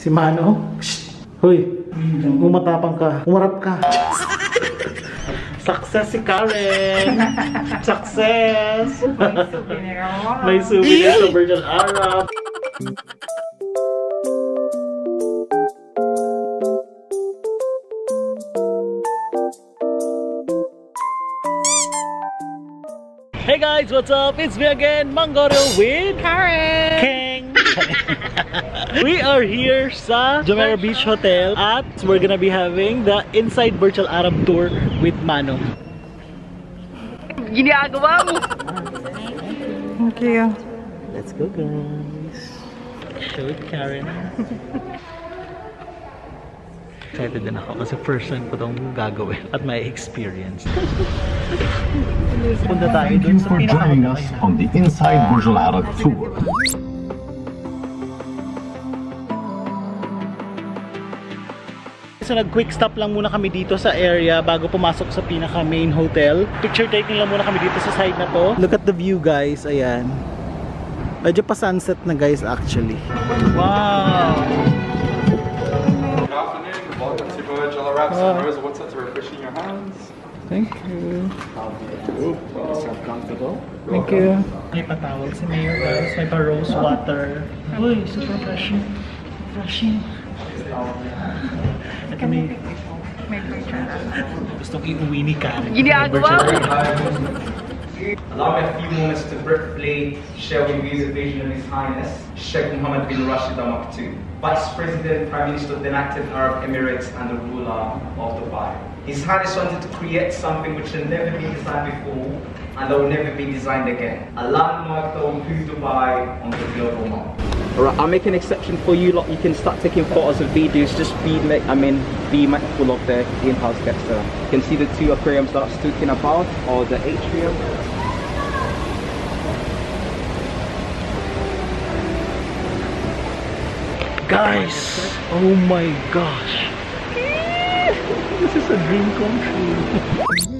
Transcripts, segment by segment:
Si Mano. Shh. Hoy, umatapang ka. Umarap ka. Success si Karen! Success! May souvenir sa Virgin Arab. Hey guys, what's up? It's me again, Mangorio with Karen! King. we are here sa Jumeirah Beach Hotel at we're gonna be having the Inside Burj Al Arab Tour with Mano. Ginagawa mo! Thank you. Let's go guys. Show it Karen. Excited din ako kasi first time ko itong gagawin at may experience. Punta tayo Thank you for joining us on the Inside Burj Al Arab tour. So nag-quick stop lang muna kami dito sa area bago pumasok sa pinaka main hotel. Picture taking lang muna kami dito sa side na to. Look at the view guys, ayan. Medyo pa sunset na guys actually. Wow! Good afternoon, welcome to Burj Al Arab Hi. Sunrise Water to refreshing your hands. Thank you. Thank you. May patawag si Mayor guys. May pa rose water. Uy, super refreshing. Refreshing. Ito may May picture. gustong iuwi ni Karen. Ginagawa mo! Allow me a few moments to briefly share with you the vision of His Highness Sheikh Mohammed bin Rashid Al Maktoum, Vice President, Prime Minister of the United Arab Emirates and the ruler of Dubai. His Highness wanted to create something which had never been designed before and that will never be designed again. A landmark that will put Dubai on the global map. Alright, I'll make an exception for you lot. You can start taking photos and videos. Just be, like, I mean, be mindful of the in-house guests. there. You can see the two aquariums that I was talking about, or the atrium. Guys! Oh my gosh! This is a dream come true.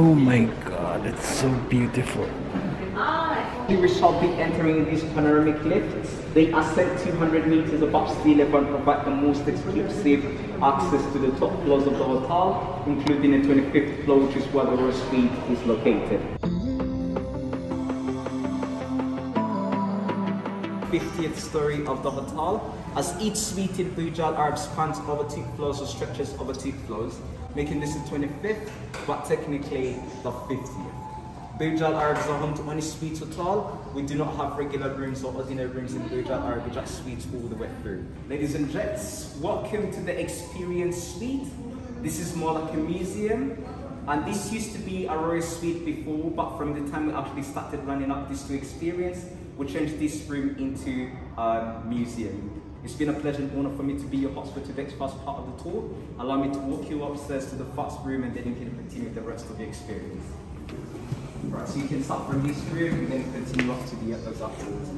Oh my god, it's so beautiful. We shall be entering these panoramic lifts. They ascend 200 meters above sea level and provide the most exclusive access to the top floors of the hotel, including the 25th floor, which is where the Royal Suite is located. 50th story of the hotel, as each suite in Burj Al Arab spans over two floors or stretches over two floors, making this the 25th, but technically the 50th. Burj Al Arab is a home to only suites hotel. We do not have regular rooms or ordinary rooms in Burj Al Arab, we just suites all the way through. Ladies and gents, welcome to the Experience Suite. This is more like a museum. And this used to be a royal suite before, but from the time we actually started running up this to experience, we changed this room into a museum. It's been a pleasure and honor for me to be your host for today's first part of the tour. Allow me to walk you upstairs to the first room and then you can continue the rest of the experience. Right, so you can start from this room and then continue up to the others afterwards.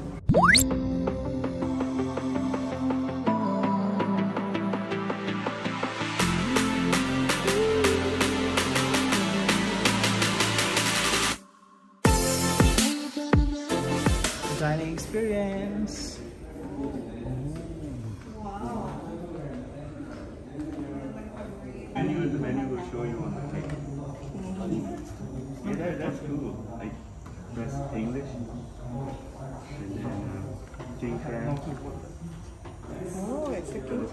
Dining experience. Menu, the menu will show you on the table. Yeah, that, that's cool. I press English and then uh, change that. Oh, it's looking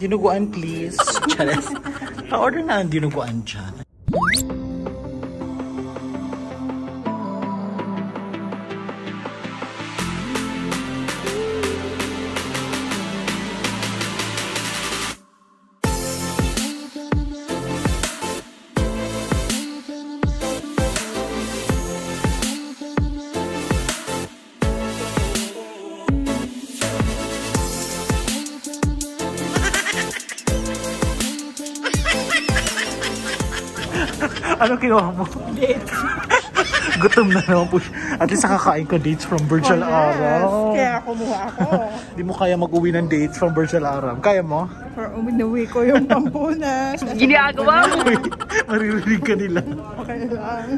Dinuguan please. Charis. Pa-order na ang dinuguan dyan. Ano kinuha mo? Date. Gutom na naman po siya. At least nakakain ko dates from Virtual Arab. Kaya kumuha ako. Di mo kaya mag-uwi ng dates from Virtual Arab. Kaya mo? For uminuwi ko yung pampunas. Ginagawa mo! Maririnig ka nila. Okay lang.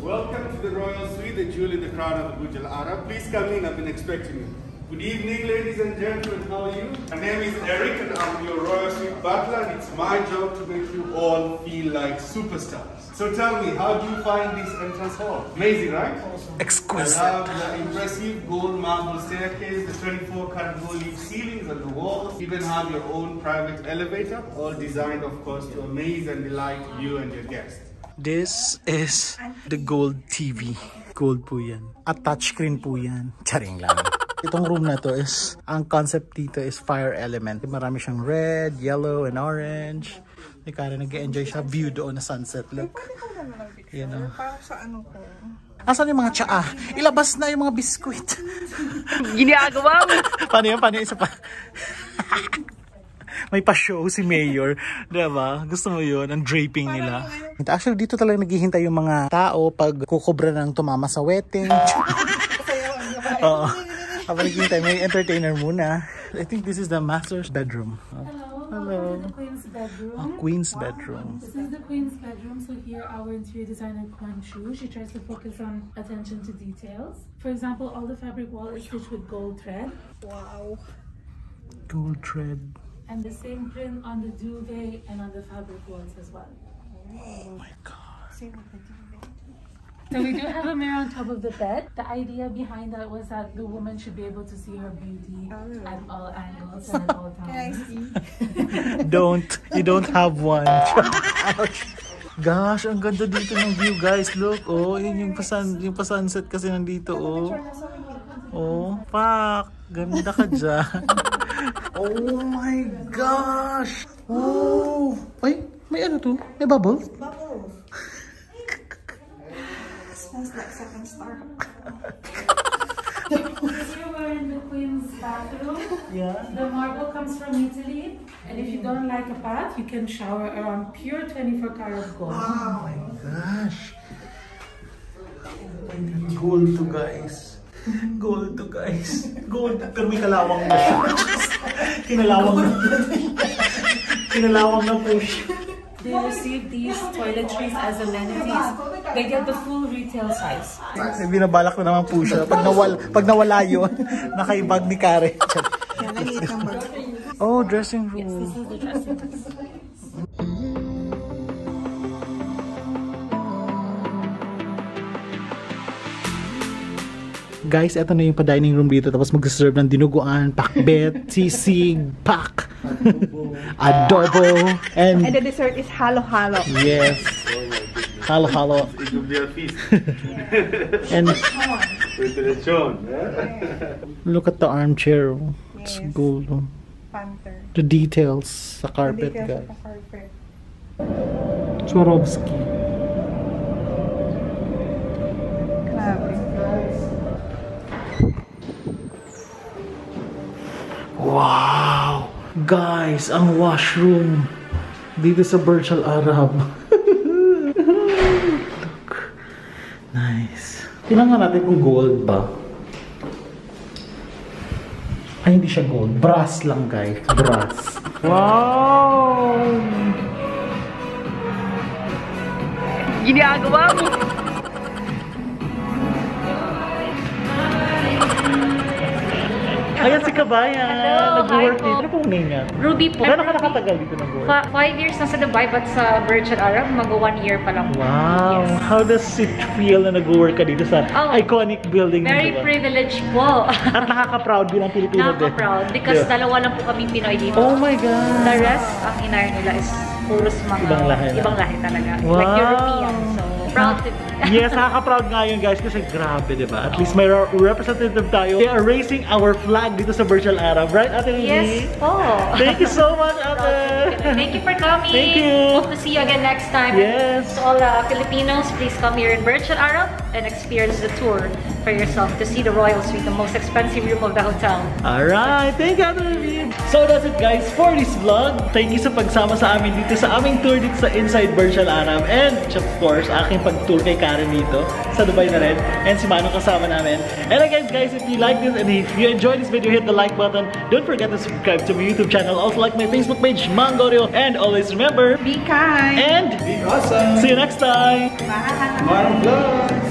Welcome to the Royal Suite, the jewel in the crown of Al Arab. Please come in, I've been expecting you. Good evening, ladies and gentlemen. How are you? My name is Eric, and I'm your Royal Suite butler, and it's my job to make you all feel like superstars. So tell me, how do you find this entrance hall? Amazing, right? Awesome. Exquisite. I love the impressive gold marble staircase, the 24 karat gold leaf ceilings and the walls. Even have your own private elevator, all designed, of course, to amaze and delight you and your guests. This is the Gold TV. Gold po yan. At touchscreen po yan. Charing lang. Itong room na to is, ang concept dito is fire element. Marami siyang red, yellow, and orange. May kaya nag-enjoy siya view doon na sunset look. Yan o. Parang sa ano ko. Asan yung mga tsaa? Ilabas na yung mga biskuit. Ginagawa mo! paano yun? Paano yun? Isa pa? May pa-show si Mayor. Diba? Gusto mo yun? Ang draping nila. Actually, dito talaga naghihintay yung mga tao pag kukubra ng tumama sa wedding. Oo. Habang naghihintay, may entertainer muna. I think this is the master's bedroom. Hello. The queen's bedroom. A queen's bedroom. This is the queen's bedroom. So here, our interior designer Khuan Chew, she tries to focus on attention to details. For example, all the fabric wall is stitched with gold thread, Wow. Gold thread. and the same print on the duvet and on the fabric walls as well. Oh my God. So we do have a mirror on top of the bed. The idea behind that was that the woman should be able to see her beauty at all angles and at all times. Don't. You don't have one. Ouch. Gosh, ang ganda dito ng view, guys. Look, oh, yun yung pasan, yung pasunset kasi nandito, oh. Oh, pak. Ganda ka dyan. oh my gosh. Oh. Ay, may ano to? May bubble? Smells like second star. Here we're in the queen's bathroom. Yeah. The marble comes from Italy, and if you don't like a bath, you can shower around pure 24 karat gold. Oh my gosh. Gold to guys. Gold to guys. Gold. Pero may kalawang na siya. Kinalawang na. Kinalawang na po siya. They receive these toiletries as amenities. They get the full retail size. May binabalak na naman po siya. Pag, nawal, pag nawala yun, nakaibag ni Karen. Oh, dressing This room. is the dressing room. Guys, eto na yung pa-dining room dito. Tapos mag-serve ng dinuguan, pakbet, sisig, pak, adobo, And and the dessert is halo-halo. yes, halo halo. It will be a feast. And With the lechon. look at the armchair. It's Yes. gold. Panther. The details sa carpet, Details guys. of the carpet. Swarovski. Grabe. Wow! Guys, ang washroom dito sa Burj Al Arab. Tingnan nga natin kung gold ba. Ay, hindi siya gold. Brass lang, guys. Brass. Wow! Ginagawa mo! Ayan si Kabayan. Nag-work dito. Name niya? Ruby po. Gano'n ka nakatagal dito nag-work? Fa- five years na sa Dubai but sa Virtual Arab, mag one year pa lang. Wow! Yes. How does it feel na nag-work ka dito sa Oh, iconic building ng Very Dubai? privileged po. At nakaka-proud bilang Pilipino din. Nakaka-proud because Yeah. dalawa lang po kami Pinoy dito. Oh my God! The rest, ang inire nila is puros mga Ibang lahi ibang lahi talaga. Wow. Like European. So, proud to be. Yes, nakaka-proud nga yun guys kasi grabe, di ba? At least may re- representative tayo. They are raising our flag dito sa Virtual Arab. Right, Ate Lily? Yes po. Thank you so much, Ate! Thank you for coming. Thank you. Hope to see you again next time. Yes. To all uh, Filipinos, please come here in Virtual Arab and experience the tour for yourself to see the Royal Suite, the most expensive room of the hotel. Alright, thank you, Ate Lily. So that's it guys for this vlog. Thank you sa pagsama sa amin dito sa aming tour dito sa Inside Virtual Arab. And of course, aking pag-tour kay Karen dito sa Dubai na rin. And si Manong kasama namin. And again guys, if you like this and if you enjoyed this video, hit the like button. Don't forget to subscribe to my YouTube channel. Also like my Facebook page, Mangorio. And always remember, Be kind. and Be awesome. see you next time. Bye. Tomorrow vlog.